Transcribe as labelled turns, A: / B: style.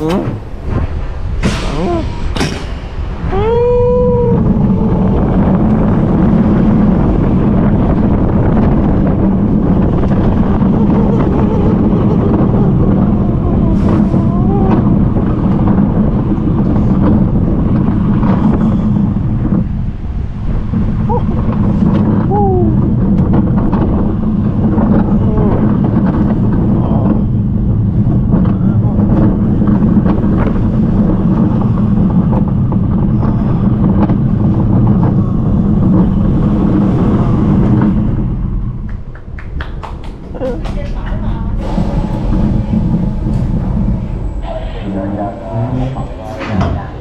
A: 嗯。你好。